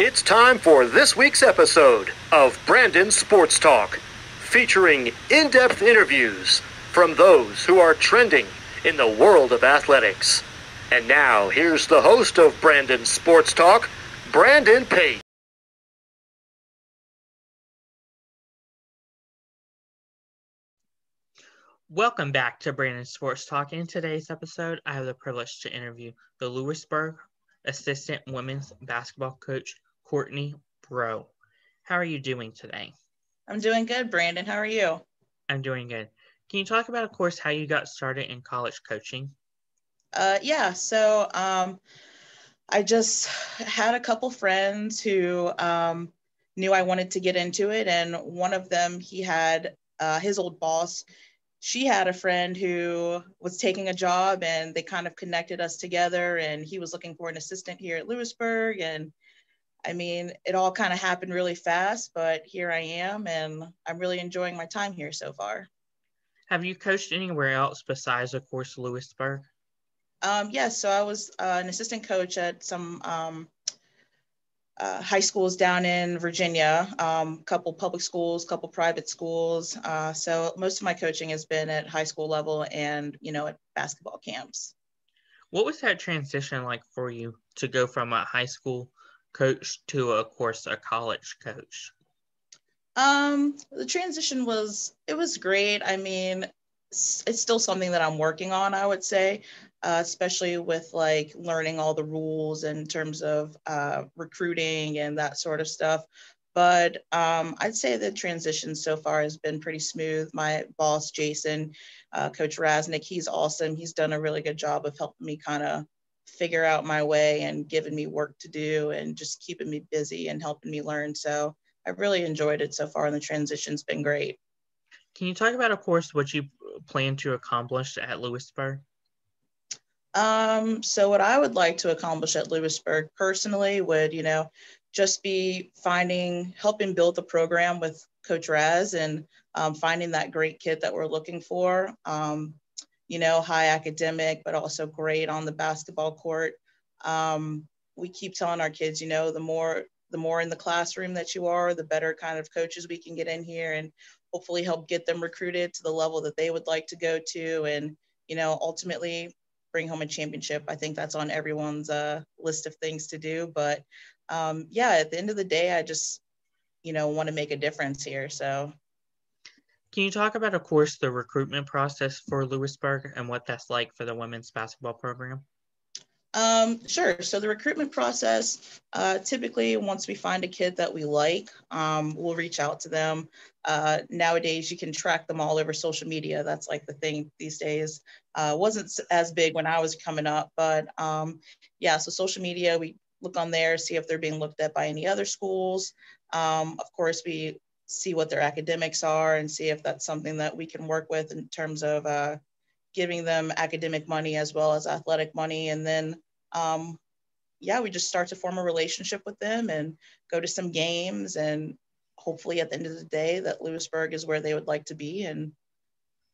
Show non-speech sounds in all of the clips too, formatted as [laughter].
It's time for this week's episode of Brandon Sports Talk, featuring in depth interviews from those who are trending in the world of athletics. And now, here's the host of Brandon Sports Talk, Brandon Pate. Welcome back to Brandon Sports Talk. In today's episode, I have the privilege to interview the Louisburg assistant women's basketball coach, Courtney Bower. How are you doing today? I'm doing good, Brandon. How are you? I'm doing good. Can you talk about, of course, how you got started in college coaching? Uh, yeah, so um, I just had a couple friends who um, knew I wanted to get into it, and one of them, he had uh, his old boss. She had a friend who was taking a job, and they kind of connected us together. And he was looking for an assistant here at Louisburg, and I mean, it all kind of happened really fast, but here I am, and I'm really enjoying my time here so far. Have you coached anywhere else besides, of course, Louisburg? Um, yes, yeah, so I was uh, an assistant coach at some um, uh, high schools down in Virginia, a um, couple public schools, a couple private schools. Uh, so most of my coaching has been at high school level and you know at basketball camps. What was that transition like for you to go from a high school coach to, of course, a college coach? Um, the transition was it was great. I mean, it's still something that I'm working on. I would say, uh, especially with like learning all the rules in terms of uh, recruiting and that sort of stuff. But um, I'd say the transition so far has been pretty smooth. My boss, Jason, uh, Coach Raznick, he's awesome. He's done a really good job of helping me kind of figure out my way and giving me work to do and just keeping me busy and helping me learn. So I've really enjoyed it so far, and the transition's been great. Can you talk about, of course, what you plan to accomplish at Louisburg? Um, so what I would like to accomplish at Louisburg personally would, you know, just be finding, helping build the program with Coach Raz and um, finding that great kid that we're looking for. Um, you know, high academic, but also great on the basketball court. Um, we keep telling our kids, you know, the more the more in the classroom that you are, the better kind of coaches we can get in here and hopefully help get them recruited to the level that they would like to go to and, you know, ultimately bring home a championship. I think that's on everyone's uh, list of things to do. But um, yeah, at the end of the day, I just, you know, want to make a difference here. So can you talk about, of course, the recruitment process for Louisburg and what that's like for the women's basketball program? Um, sure. So the recruitment process, uh, typically once we find a kid that we like, um, we'll reach out to them. Uh, nowadays, you can track them all over social media. That's like the thing these days. Uh, wasn't as big when I was coming up, but um, yeah. So social media, we look on there, see if they're being looked at by any other schools. Um, of course, we see what their academics are and see if that's something that we can work with in terms of uh, giving them academic money as well as athletic money. And then, um, yeah, we just start to form a relationship with them and go to some games. And hopefully, at the end of the day, that Louisburg is where they would like to be. And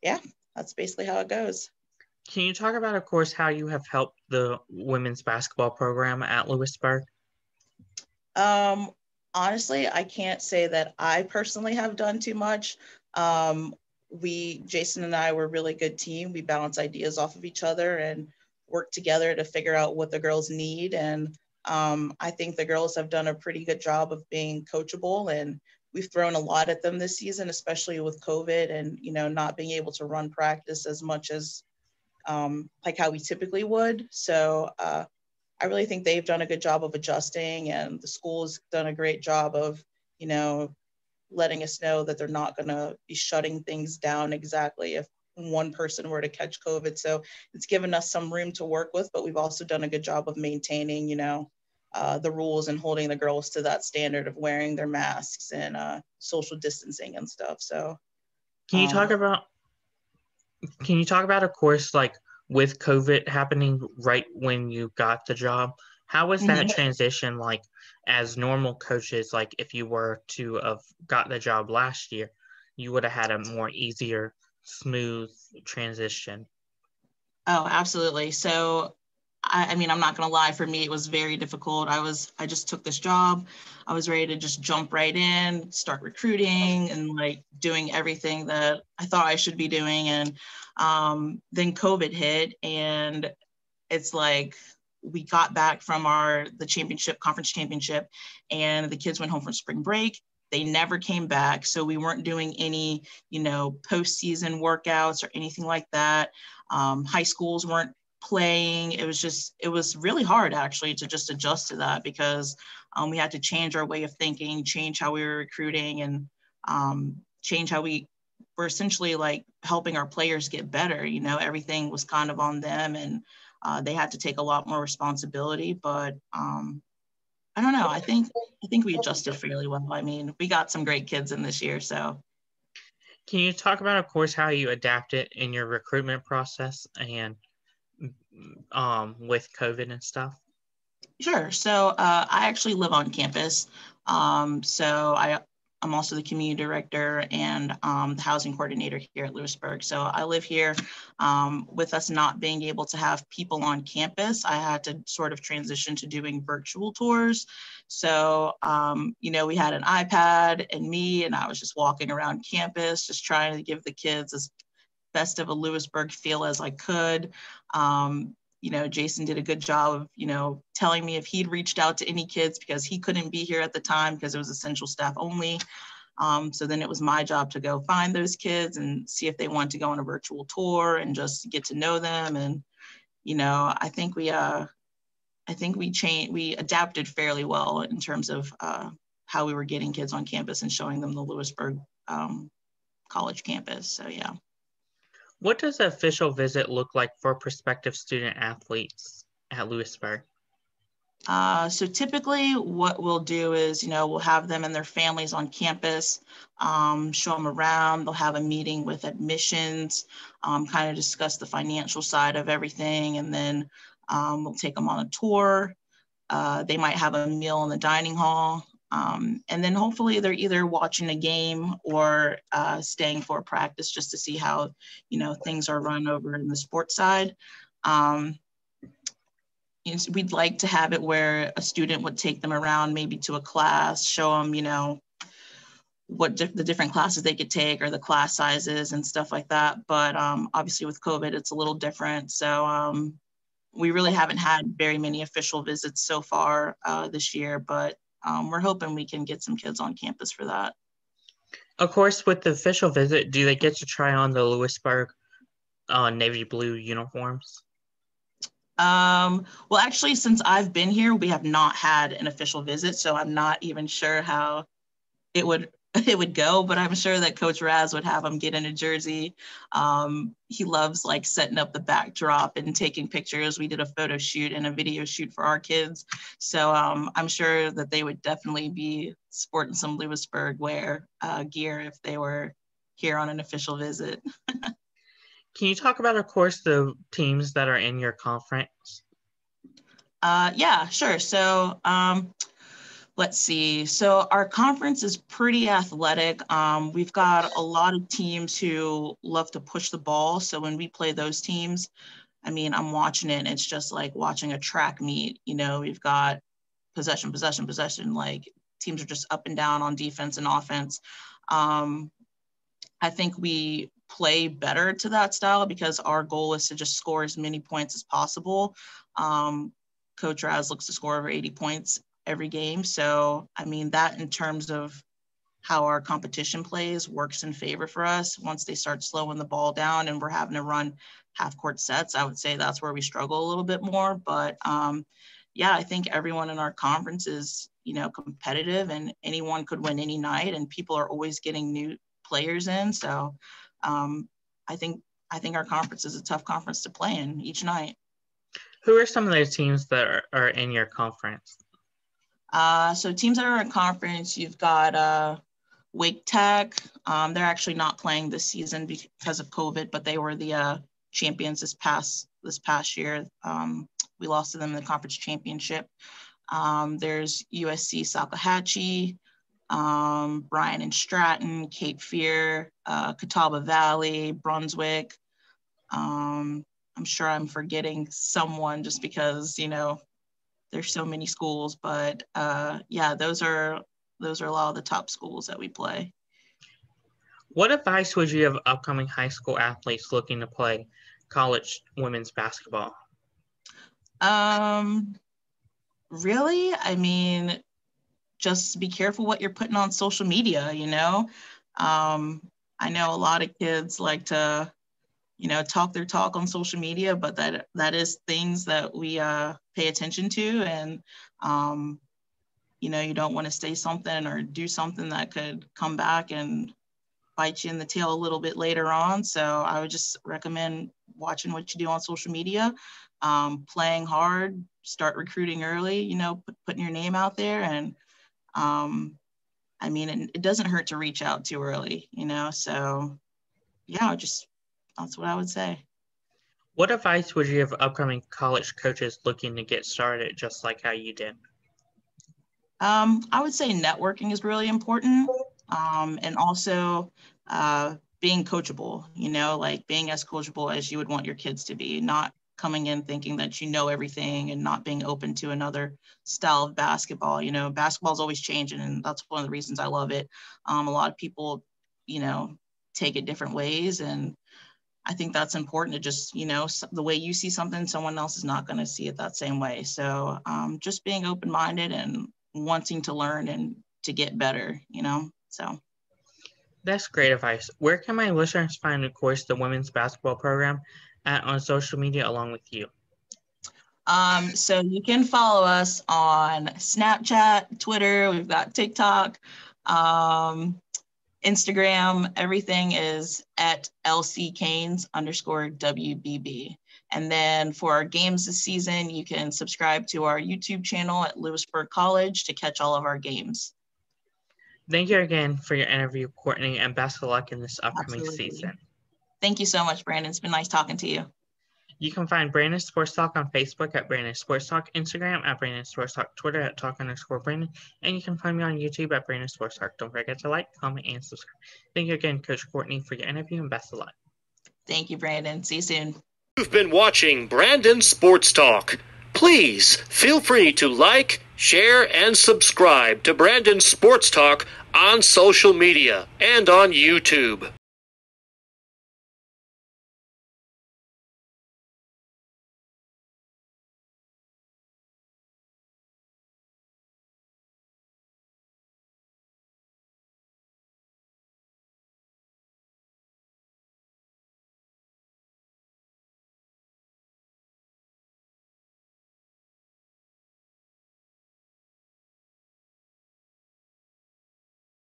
yeah, that's basically how it goes. Can you talk about, of course, how you have helped the women's basketball program at Louisburg? Um, honestly, I can't say that I personally have done too much. Um, we Jason and I were a really good team. We bounce ideas off of each other and work together to figure out what the girls need. And um, I think the girls have done a pretty good job of being coachable and we've thrown a lot at them this season, especially with COVID and you know not being able to run practice as much as um, like how we typically would. So uh, I really think they've done a good job of adjusting, and the school's done a great job of you know letting us know that they're not going to be shutting things down exactly if one person were to catch COVID. So it's given us some room to work with, but we've also done a good job of maintaining, you know, uh, the rules and holding the girls to that standard of wearing their masks and uh, social distancing and stuff. So, can you um, talk about? Can you talk about, a course, like with COVID happening right when you got the job? How was that mm-hmm. transition like as normal coaches? Like if you were to have got the job last year, you would have had a more easier, smooth transition. Oh, absolutely. So I, I mean, I'm not gonna lie. For me, it was very difficult. I was, I just took this job. I was ready to just jump right in, start recruiting, and like doing everything that I thought I should be doing. And um, then COVID hit, and it's like we got back from our the championship conference championship, and the kids went home from spring break. They never came back, so we weren't doing any, you know, postseason workouts or anything like that. Um, high schools weren't playing. It was just, it was really hard actually to just adjust to that because um, we had to change our way of thinking, change how we were recruiting, and um, change how we were essentially like helping our players get better. You know, everything was kind of on them and uh, they had to take a lot more responsibility. But um, I don't know. I think I think we adjusted fairly well. I mean, we got some great kids in this year, so. Can you talk about, of course, how you adapted in your recruitment process and um, with COVID and stuff? Sure. So uh, I actually live on campus. Um, so I I'm also the community director and um, the housing coordinator here at Louisburg. So I live here. Um, with us not being able to have people on campus, I had to sort of transition to doing virtual tours. So, um, you know, we had an iPad and me, and I was just walking around campus, just trying to give the kids as best of a Louisburg feel as I could. Um, you know, Jason did a good job of, you know, telling me if he'd reached out to any kids because he couldn't be here at the time because it was essential staff only. Um, so then it was my job to go find those kids and see if they want to go on a virtual tour and just get to know them. And, you know, I think we, uh, I think we changed, we adapted fairly well in terms of uh, how we were getting kids on campus and showing them the Louisburg um, College campus. So yeah. What does an official visit look like for prospective student athletes at Louisburg? Uh, so typically what we'll do is, you know, we'll have them and their families on campus, um, show them around. They'll have a meeting with admissions, um, kind of discuss the financial side of everything. And then um, we'll take them on a tour. Uh, they might have a meal in the dining hall. Um, and then hopefully they're either watching a game or uh, staying for practice just to see how, you know, things are run over in the sports side. Um, we'd like to have it where a student would take them around maybe to a class, show them, you know, what di- the different classes they could take or the class sizes and stuff like that. But um, obviously with COVID, it's a little different. So um, we really haven't had very many official visits so far uh, this year, but um, we're hoping we can get some kids on campus for that. Of course, with the official visit, do they get to try on the Louisburg uh, navy blue uniforms? Um, well, actually, since I've been here, we have not had an official visit, so I'm not even sure how it would [laughs] it would go, but I'm sure that Coach Raz would have him get in a jersey. Um, he loves like setting up the backdrop and taking pictures. We did a photo shoot and a video shoot for our kids. So um, I'm sure that they would definitely be sporting some Louisburg wear uh, gear if they were here on an official visit. [laughs] Can you talk about, of course, the teams that are in your conference? Uh, yeah, sure. So um, let's see. So our conference is pretty athletic. Um, we've got a lot of teams who love to push the ball. So when we play those teams, I mean, I'm watching it and it's just like watching a track meet. You know, we've got possession, possession, possession. Like teams are just up and down on defense and offense. Um, I think we play better to that style because our goal is to just score as many points as possible. Um, Coach Raz looks to score over 80 points every game. So, I mean, that in terms of how our competition plays works in favor for us. Once they start slowing the ball down and we're having to run half court sets, I would say that's where we struggle a little bit more. But um, yeah, I think everyone in our conference is, you know, competitive and anyone could win any night and people are always getting new players in. So um, I think I think our conference is a tough conference to play in each night. Who are some of those teams that are, are in your conference? Uh, so teams that are in conference, you've got uh, Wake Tech. Um, they're actually not playing this season because of COVID, but they were the uh, champions this past this past year. Um, we lost to them in the conference championship. Um, there's USC Salkehatchie, um, Bryant and Stratton, Cape Fear, uh, Catawba Valley, Brunswick. Um, I'm sure I'm forgetting someone just because, you know, there's so many schools, but uh, yeah, those are those are a lot of the top schools that we play. What advice would you have upcoming high school athletes looking to play college women's basketball? Um, really, I mean, just be careful what you're putting on social media. You know, um, I know a lot of kids like to, you know, talk their talk on social media, but that that is things that we uh, pay attention to, and um, you know, you don't want to say something or do something that could come back and bite you in the tail a little bit later on. So I would just recommend watching what you do on social media, um, playing hard, start recruiting early, you know, put, putting your name out there. And um, I mean, it, it doesn't hurt to reach out too early, you know? So yeah, just that's what I would say. What advice would you give upcoming college coaches looking to get started, just like how you did? Um, I would say networking is really important um, and also uh, being coachable, you know, like being as coachable as you would want your kids to be, not coming in thinking that you know everything and not being open to another style of basketball. You know, basketball is always changing, and that's one of the reasons I love it. Um, a lot of people, you know, take it different ways, and I think that's important to just, you know, the way you see something, someone else is not going to see it that same way. So um, just being open minded and wanting to learn and to get better, you know. So that's great advice. Where can my listeners find, of course, the women's basketball program at on social media along with you? Um, so you can follow us on Snapchat, Twitter, we've got TikTok, um, Instagram, everything is at LC Canes underscore WBB. And then for our games this season, you can subscribe to our YouTube channel at Louisburg College to catch all of our games. Thank you again for your interview, Courtney, and best of luck in this upcoming Absolutely. season. Thank you so much, Brandon. It's been nice talking to you. You can find Brandon Sports Talk on Facebook at Brandon Sports Talk, Instagram at Brandon Sports Talk, Twitter at Talk underscore Brandon, and you can find me on YouTube at Brandon Sports Talk. Don't forget to like, comment, and subscribe. Thank you again, Coach Courtney, for your interview, and best of luck. Thank you, Brandon. See you soon. You've been watching Brandon Sports Talk. Please feel free to like, share, and subscribe to Brandon Sports Talk on social media and on YouTube.